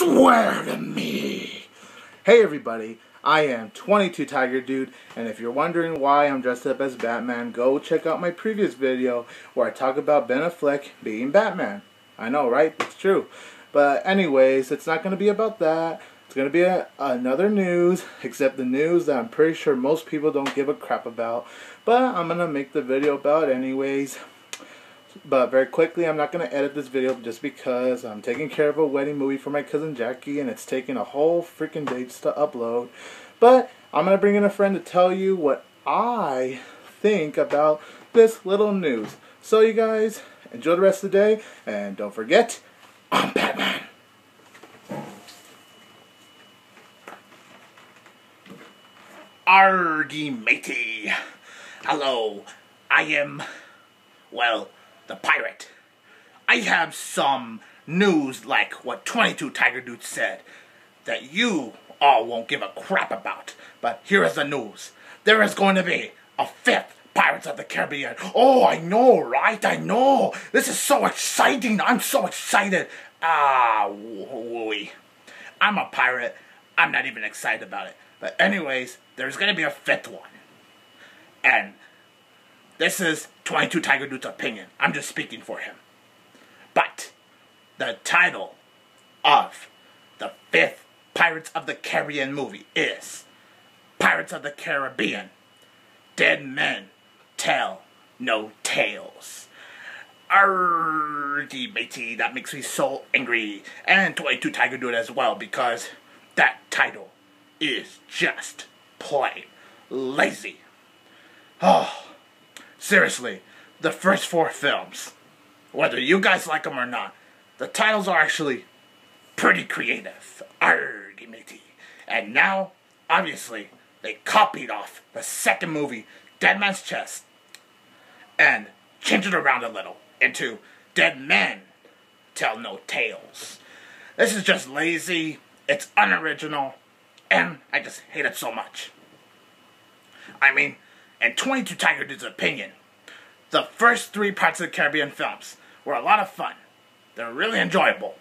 Swear to me. Hey everybody, I am 22 Tiger Dude, and if you're wondering why I'm dressed up as Batman, go check out my previous video where I talk about Ben Affleck being Batman. I know, right? It's true. But anyways, it's not going to be about that. It's going to be a, another news, except the news that I'm pretty sure most people don't give a crap about. But I'm going to make the video about anyways. But very quickly, I'm not going to edit this video just because I'm taking care of a wedding movie for my cousin Jackie and it's taking a whole freaking day just to upload. But I'm going to bring in a friend to tell you what I think about this little news. So you guys, enjoy the rest of the day and don't forget, I'm Batman. Argy matey. Hello, I am, well, the pirate. I have some news like what 22 Tiger Dudes said that you all won't give a crap about. But here is the news. There is going to be a fifth Pirates of the Caribbean. Oh, I know, right? I know. This is so exciting. I'm so excited. Ah, wooey. I'm a pirate. I'm not even excited about it. But anyways, there's going to be a fifth one. And this is 22 Tiger Dude's opinion. I'm just speaking for him. But the title of the fifth Pirates of the Caribbean movie is Pirates of the Caribbean Dead Men Tell No Tales. Argy matey, that makes me so angry. And 22 Tiger Dude as well because that title is just plain lazy. Oh. Seriously, the first four films, whether you guys like them or not, the titles are actually pretty creative. Argy matey. And now, obviously, they copied off the second movie, Dead Man's Chest, and changed it around a little into Dead Men Tell No Tales. This is just lazy, it's unoriginal, and I just hate it so much. I mean, in 22 Tiger Dude's opinion, the first three Pirates of the Caribbean films were a lot of fun. They were really enjoyable.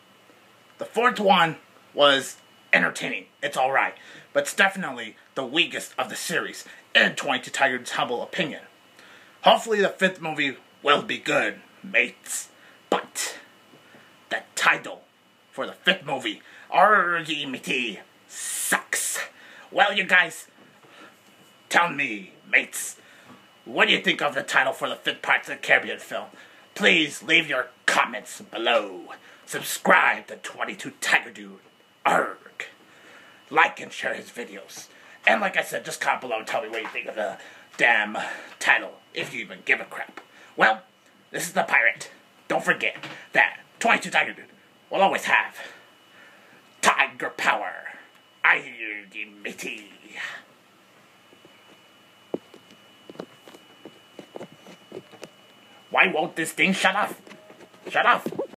The fourth one was entertaining. It's alright. But it's definitely the weakest of the series, in 22 Tiger Dude's humble opinion. Hopefully the fifth movie will be good, mates. But the title for the fifth movie, Argy sucks. Well, you guys, tell me mates. What do you think of the title for the fifth Pirates of the Caribbean film? Please leave your comments below. Subscribe to 22 Tiger Dude. Arg. Like and share his videos. And like I said, just comment below and tell me what you think of the damn title, if you even give a crap. Well, this is the pirate. Don't forget that 22 Tiger Dude will always have tiger power. I mitty. Why won't this thing shut off? Shut off!